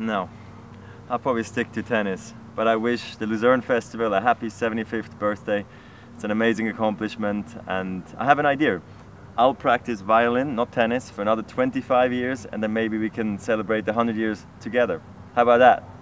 No, I'll probably stick to tennis. But I wish the Lucerne Festival a happy 75th birthday. It's an amazing accomplishment, and I have an idea. I'll practice violin, not tennis, for another 25 years, and then maybe we can celebrate the 100 years together. How about that?